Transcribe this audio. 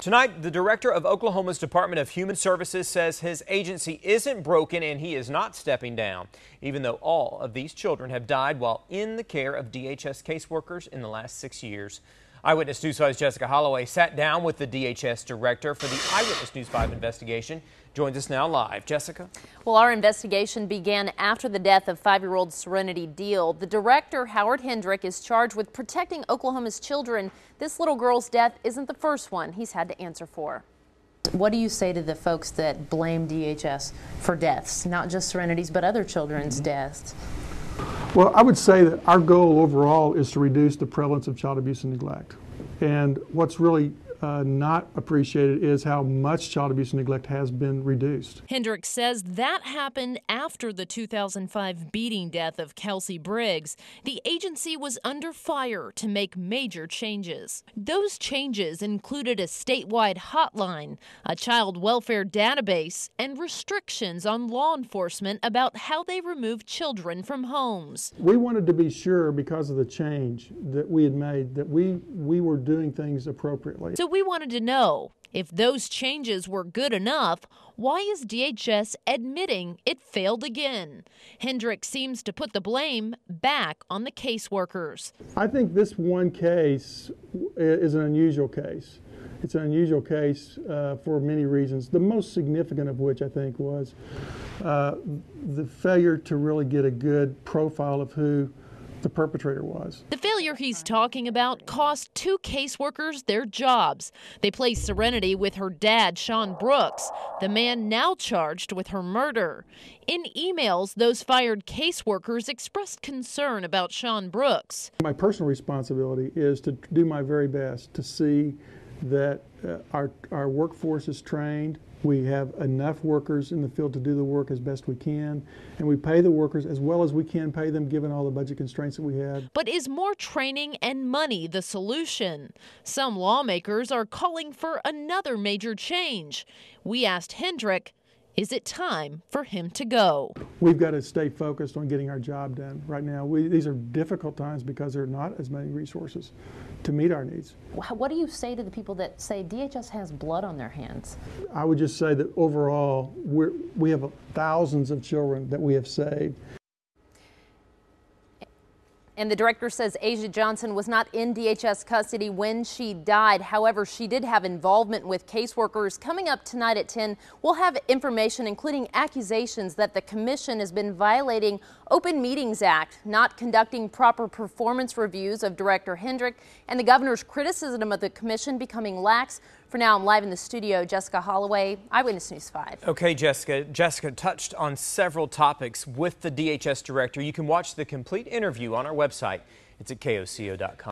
Tonight, the director of Oklahoma's Department of Human Services says his agency isn't broken and he is not stepping down, even though all of these children have died while in the care of DHS caseworkers in the last six years. Eyewitness News 5's Jessica Holloway sat down with the DHS director for the Eyewitness News 5 investigation. Joins us now live. Jessica? Well, our investigation began after the death of five year old Serenity Deal. The director, Howard Hendrick, is charged with protecting Oklahoma's children. This little girl's death isn't the first one he's had to answer for. What do you say to the folks that blame DHS for deaths, not just Serenity's, but other children's mm -hmm. deaths? Well, I would say that our goal overall is to reduce the prevalence of child abuse and neglect. And what's really uh, not appreciated is how much child abuse and neglect has been reduced. Hendricks says that happened after the 2005 beating death of Kelsey Briggs. The agency was under fire to make major changes. Those changes included a statewide hotline, a child welfare database, and restrictions on law enforcement about how they remove children from homes. We wanted to be sure because of the change that we had made that we we were doing things appropriately. So we wanted to know if those changes were good enough, why is DHS admitting it failed again? Hendrick seems to put the blame back on the caseworkers. I think this one case is an unusual case. It's an unusual case uh, for many reasons, the most significant of which I think was uh, the failure to really get a good profile of who the perpetrator was. The failure he's talking about cost two caseworkers their jobs. They placed Serenity with her dad, Sean Brooks, the man now charged with her murder. In emails, those fired caseworkers expressed concern about Sean Brooks. My personal responsibility is to do my very best to see that uh, our, our workforce is trained, we have enough workers in the field to do the work as best we can, and we pay the workers as well as we can pay them given all the budget constraints that we had. But is more training and money the solution? Some lawmakers are calling for another major change. We asked Hendrick is it time for him to go? We've got to stay focused on getting our job done right now. We, these are difficult times because there are not as many resources to meet our needs. What do you say to the people that say DHS has blood on their hands? I would just say that overall, we we have uh, thousands of children that we have saved. And the director says Asia Johnson was not in DHS custody when she died. However, she did have involvement with caseworkers. Coming up tonight at 10, we'll have information including accusations that the commission has been violating Open Meetings Act, not conducting proper performance reviews of Director Hendrick, and the governor's criticism of the commission becoming lax. For now, I'm live in the studio. Jessica Holloway, Eyewitness News 5. Okay, Jessica. Jessica touched on several topics with the DHS director. You can watch the complete interview on our website. It's at KOCO.com.